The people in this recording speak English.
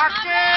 Martin!